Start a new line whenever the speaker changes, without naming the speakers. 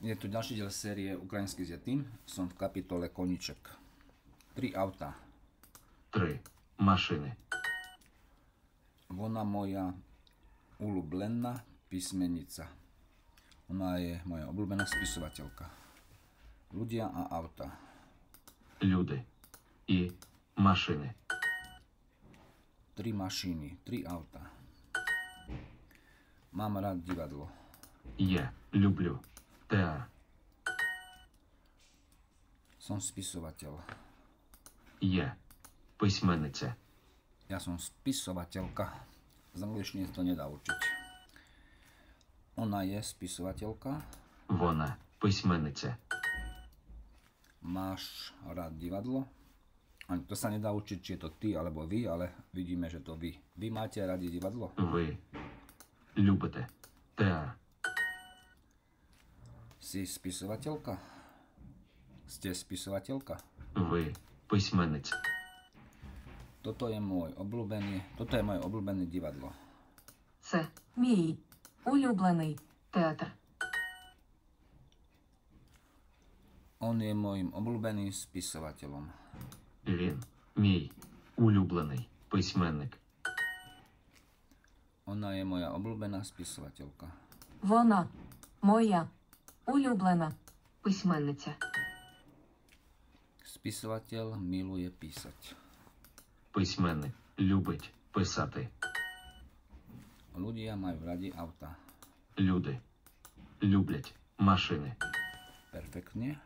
Je tu ďalší diel série Ukrajinský zjetým. Som v kapitole Koniček. Tri auta.
Три машини.
Вона моя улюблена письменниця. Вона є моя улюблена списувателька. Ľudia a auta.
Люди і машини.
Tri mašiny, tri auta. Mám rád divadlo.
Я люблю there.
Som spisovateľ.
Je. Písmenice.
Ja som spisovateľka. Z angličtiny to nedá určiť. Ona je spisovateľka.
Vona. Písmenice.
Máš rád divadlo? Ani to sa nedá učiť, či je to ty alebo vy, ale vidíme, že to vy. Vy máte radi divadlo?
Vy. Ľubite. Teatr.
Si spisovateľka? Ste spisovateľka?
Ви письменниця.
Toto je môj obľúbený, toto je moje obľúbené divadlo.
Це мій улюблений театр.
On je môjim obľúbeným spisovateľom.
Він мій улюблений письменник.
Ona je moja obľúbená spisovateľka.
Вона моя Улюблена письменниця.
Списуватель милує писать.
Письменник любить писати.
Люди мають в раді авто.
Люди люблять машини.
Перфектне.